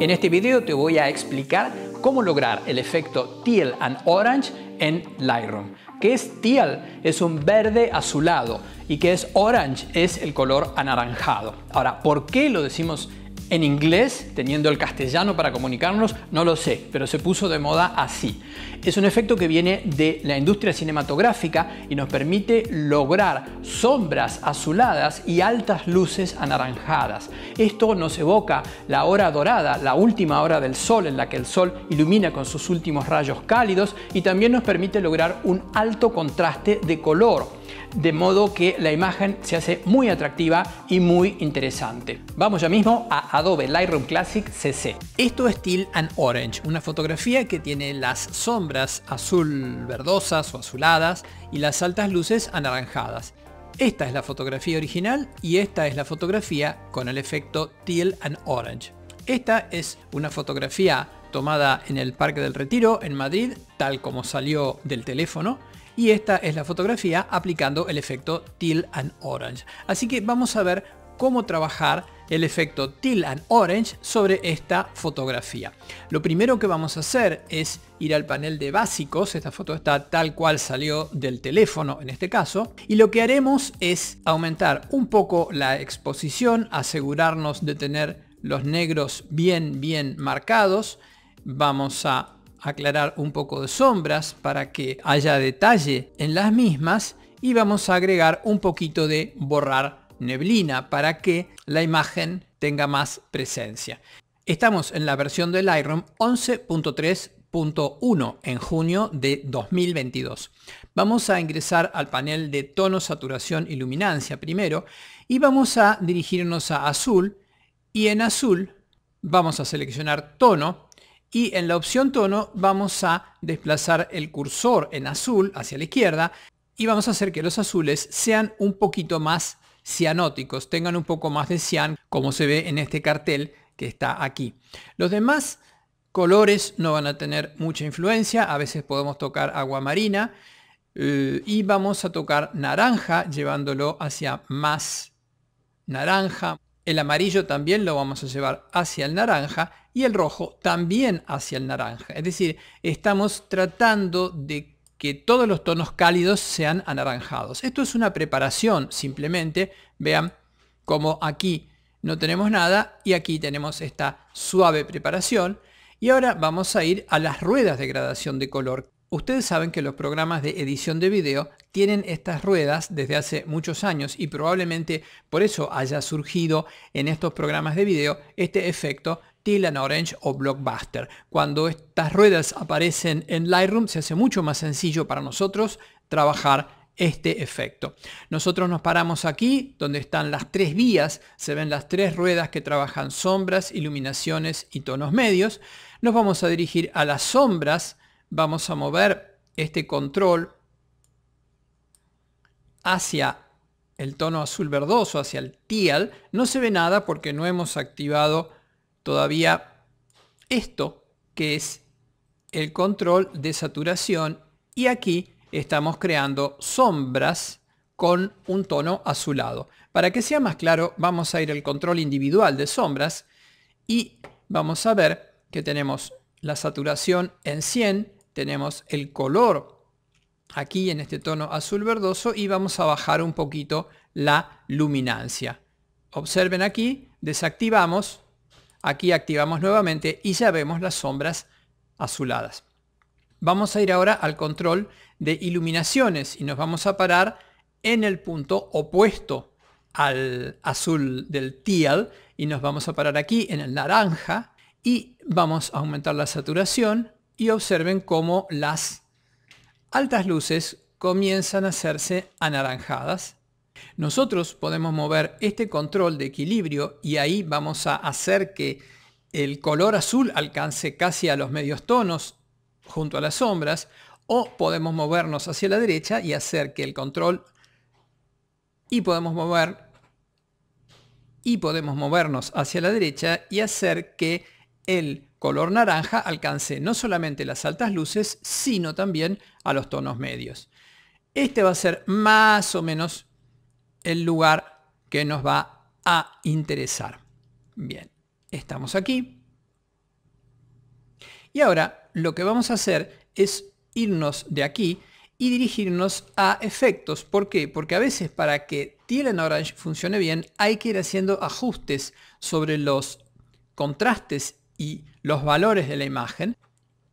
En este video te voy a explicar cómo lograr el efecto teal and orange en Lightroom. ¿Qué es teal? Es un verde azulado y que es orange es el color anaranjado. Ahora, ¿por qué lo decimos en inglés, teniendo el castellano para comunicarnos, no lo sé, pero se puso de moda así. Es un efecto que viene de la industria cinematográfica y nos permite lograr sombras azuladas y altas luces anaranjadas. Esto nos evoca la hora dorada, la última hora del sol en la que el sol ilumina con sus últimos rayos cálidos y también nos permite lograr un alto contraste de color de modo que la imagen se hace muy atractiva y muy interesante. Vamos ya mismo a Adobe Lightroom Classic CC. Esto es Teal and Orange, una fotografía que tiene las sombras azul verdosas o azuladas y las altas luces anaranjadas. Esta es la fotografía original y esta es la fotografía con el efecto Teal and Orange. Esta es una fotografía tomada en el Parque del Retiro en Madrid, tal como salió del teléfono y esta es la fotografía aplicando el efecto Teal and Orange. Así que vamos a ver cómo trabajar el efecto Teal and Orange sobre esta fotografía. Lo primero que vamos a hacer es ir al panel de básicos, esta foto está tal cual salió del teléfono en este caso, y lo que haremos es aumentar un poco la exposición, asegurarnos de tener los negros bien bien marcados, vamos a aclarar un poco de sombras para que haya detalle en las mismas y vamos a agregar un poquito de borrar neblina para que la imagen tenga más presencia. Estamos en la versión de Lightroom 11.3.1 en junio de 2022. Vamos a ingresar al panel de tono, saturación y luminancia primero y vamos a dirigirnos a azul y en azul vamos a seleccionar tono y en la opción tono vamos a desplazar el cursor en azul hacia la izquierda y vamos a hacer que los azules sean un poquito más cianóticos, tengan un poco más de cian como se ve en este cartel que está aquí. Los demás colores no van a tener mucha influencia, a veces podemos tocar agua marina eh, y vamos a tocar naranja llevándolo hacia más naranja. El amarillo también lo vamos a llevar hacia el naranja y el rojo también hacia el naranja. Es decir, estamos tratando de que todos los tonos cálidos sean anaranjados. Esto es una preparación simplemente. Vean como aquí no tenemos nada y aquí tenemos esta suave preparación. Y ahora vamos a ir a las ruedas de gradación de color. Ustedes saben que los programas de edición de video tienen estas ruedas desde hace muchos años y probablemente por eso haya surgido en estos programas de video este efecto Teal Orange o Blockbuster. Cuando estas ruedas aparecen en Lightroom se hace mucho más sencillo para nosotros trabajar este efecto. Nosotros nos paramos aquí donde están las tres vías, se ven las tres ruedas que trabajan sombras, iluminaciones y tonos medios. Nos vamos a dirigir a las sombras, vamos a mover este control hacia el tono azul verdoso, hacia el teal. No se ve nada porque no hemos activado todavía esto que es el control de saturación y aquí estamos creando sombras con un tono azulado. Para que sea más claro vamos a ir al control individual de sombras y vamos a ver que tenemos la saturación en 100, tenemos el color aquí en este tono azul verdoso y vamos a bajar un poquito la luminancia. Observen aquí, desactivamos Aquí activamos nuevamente y ya vemos las sombras azuladas. Vamos a ir ahora al control de iluminaciones y nos vamos a parar en el punto opuesto al azul del teal y nos vamos a parar aquí en el naranja y vamos a aumentar la saturación y observen cómo las altas luces comienzan a hacerse anaranjadas. Nosotros podemos mover este control de equilibrio y ahí vamos a hacer que el color azul alcance casi a los medios tonos junto a las sombras o podemos movernos hacia la derecha y hacer que el control y podemos mover y podemos movernos hacia la derecha y hacer que el color naranja alcance no solamente las altas luces, sino también a los tonos medios. Este va a ser más o menos el lugar que nos va a interesar. Bien, estamos aquí. Y ahora lo que vamos a hacer es irnos de aquí y dirigirnos a efectos. ¿Por qué? Porque a veces para que Teal Orange funcione bien hay que ir haciendo ajustes sobre los contrastes y los valores de la imagen.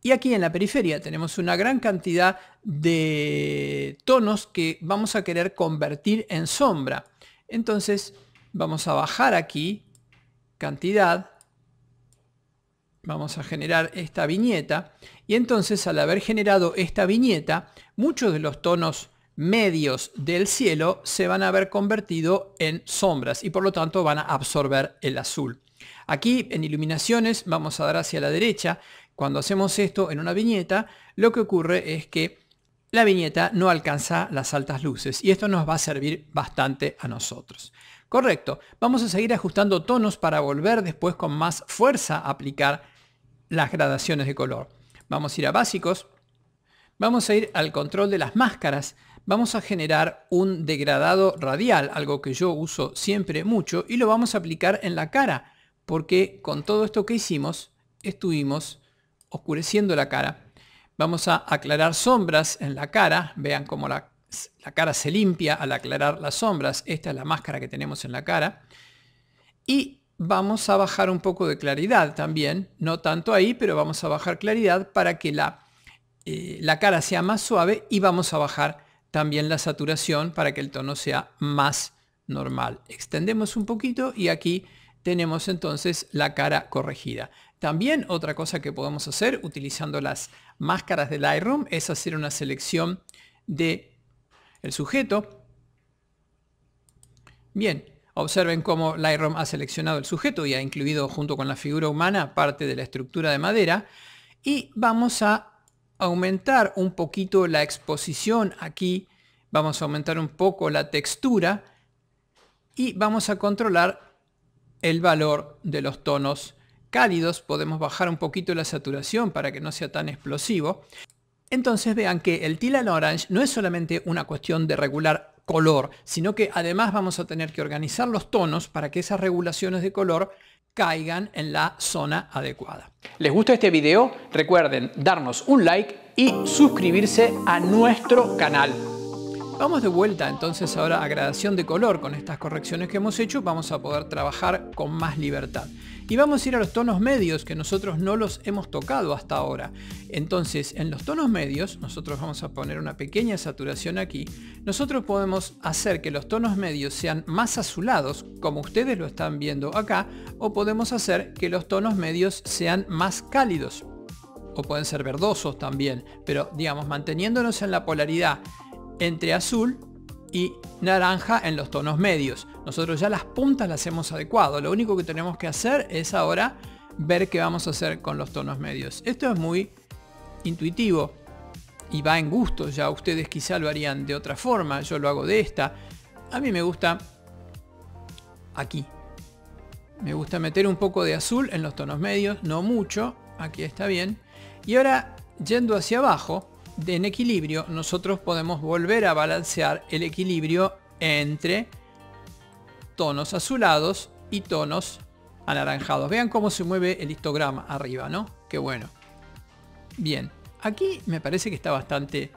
Y aquí en la periferia tenemos una gran cantidad de tonos que vamos a querer convertir en sombra. Entonces vamos a bajar aquí cantidad vamos a generar esta viñeta y entonces al haber generado esta viñeta, muchos de los tonos medios del cielo se van a haber convertido en sombras y por lo tanto van a absorber el azul. Aquí en iluminaciones vamos a dar hacia la derecha. Cuando hacemos esto en una viñeta, lo que ocurre es que la viñeta no alcanza las altas luces y esto nos va a servir bastante a nosotros. Correcto, vamos a seguir ajustando tonos para volver después con más fuerza a aplicar las gradaciones de color. Vamos a ir a básicos, vamos a ir al control de las máscaras, vamos a generar un degradado radial, algo que yo uso siempre mucho, y lo vamos a aplicar en la cara, porque con todo esto que hicimos, estuvimos oscureciendo la cara. Vamos a aclarar sombras en la cara, vean cómo la, cara se limpia al aclarar las sombras, esta es la máscara que tenemos en la cara. Y vamos a bajar un poco de claridad también, no tanto ahí, pero vamos a bajar claridad para que la, eh, la cara sea más suave y vamos a bajar también la saturación para que el tono sea más normal. Extendemos un poquito y aquí tenemos entonces la cara corregida. También otra cosa que podemos hacer utilizando las máscaras de Lightroom es hacer una selección de el sujeto. Bien, Observen cómo Lightroom ha seleccionado el sujeto y ha incluido junto con la figura humana parte de la estructura de madera. Y vamos a aumentar un poquito la exposición aquí. Vamos a aumentar un poco la textura. Y vamos a controlar el valor de los tonos cálidos. Podemos bajar un poquito la saturación para que no sea tan explosivo. Entonces vean que el Teal Orange no es solamente una cuestión de regular color, sino que además vamos a tener que organizar los tonos para que esas regulaciones de color caigan en la zona adecuada. ¿Les gusta este video? Recuerden darnos un like y suscribirse a nuestro canal. Vamos de vuelta entonces ahora a gradación de color. Con estas correcciones que hemos hecho vamos a poder trabajar con más libertad. Y vamos a ir a los tonos medios que nosotros no los hemos tocado hasta ahora. Entonces, en los tonos medios, nosotros vamos a poner una pequeña saturación aquí. Nosotros podemos hacer que los tonos medios sean más azulados, como ustedes lo están viendo acá, o podemos hacer que los tonos medios sean más cálidos. O pueden ser verdosos también, pero digamos, manteniéndonos en la polaridad entre azul y naranja en los tonos medios. Nosotros ya las puntas las hemos adecuado. Lo único que tenemos que hacer es ahora ver qué vamos a hacer con los tonos medios. Esto es muy intuitivo y va en gusto. Ya ustedes quizá lo harían de otra forma. Yo lo hago de esta. A mí me gusta aquí. Me gusta meter un poco de azul en los tonos medios, no mucho. Aquí está bien. Y ahora, yendo hacia abajo, en equilibrio, nosotros podemos volver a balancear el equilibrio entre tonos azulados y tonos anaranjados. Vean cómo se mueve el histograma arriba, ¿no? Qué bueno. Bien, aquí me parece que está bastante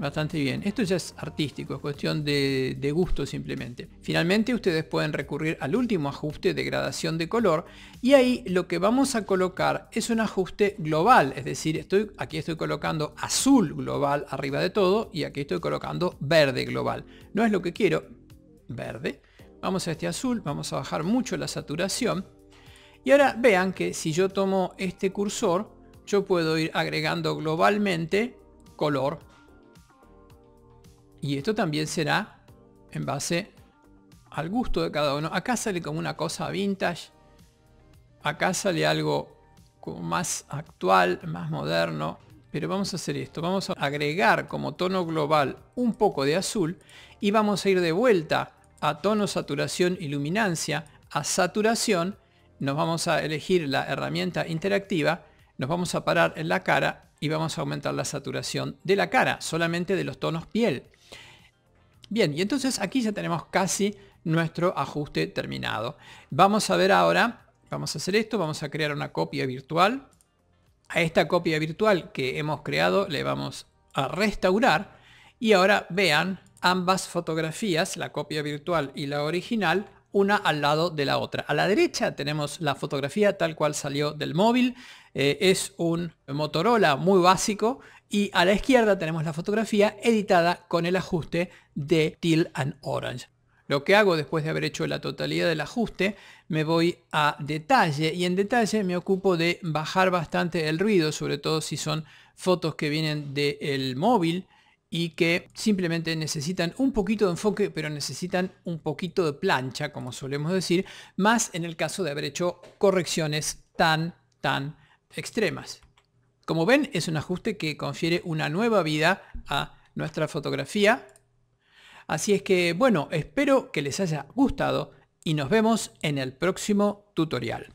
bastante bien. Esto ya es artístico, es cuestión de, gusto simplemente. Finalmente ustedes pueden recurrir al último ajuste de gradación de color y ahí lo que vamos a colocar es un ajuste global, es decir, estoy, aquí estoy colocando azul global arriba de todo y aquí estoy colocando verde global. No es lo que quiero, verde. Vamos a este azul, vamos a bajar mucho la saturación. Y ahora vean que si yo tomo este cursor, yo puedo ir agregando globalmente color y esto también será en base al gusto de cada uno. Acá sale como una cosa vintage. Acá sale algo más actual, más moderno. Pero vamos a hacer esto. Vamos a agregar como tono global un poco de azul. Y vamos a ir de vuelta a tono, saturación y luminancia. A saturación. Nos vamos a elegir la herramienta interactiva. Nos vamos a parar en la cara y vamos a aumentar la saturación de la cara, solamente de los tonos piel. Bien, y entonces aquí ya tenemos casi nuestro ajuste terminado. Vamos a ver ahora, vamos a hacer esto, vamos a crear una copia virtual A esta copia virtual que hemos creado le vamos a restaurar y ahora vean ambas fotografías, la copia virtual y la original, una al lado de la otra. A la derecha tenemos la fotografía tal cual salió del móvil, eh, es un Motorola muy básico y a la izquierda tenemos la fotografía editada con el ajuste de Teal and Orange. Lo que hago después de haber hecho la totalidad del ajuste, me voy a detalle y en detalle me ocupo de bajar bastante el ruido, sobre todo si son fotos que vienen del móvil y que simplemente necesitan un poquito de enfoque, pero necesitan un poquito de plancha, como solemos decir, más en el caso de haber hecho correcciones tan, tan extremas. Como ven, es un ajuste que confiere una nueva vida a nuestra fotografía. Así es que, bueno, espero que les haya gustado y nos vemos en el próximo tutorial.